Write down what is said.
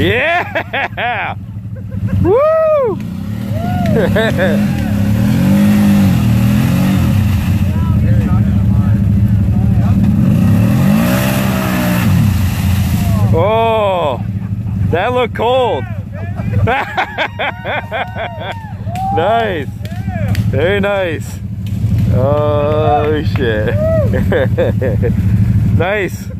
Yeah! Woo! oh, that looked cold. nice. Very nice. Oh shit. nice.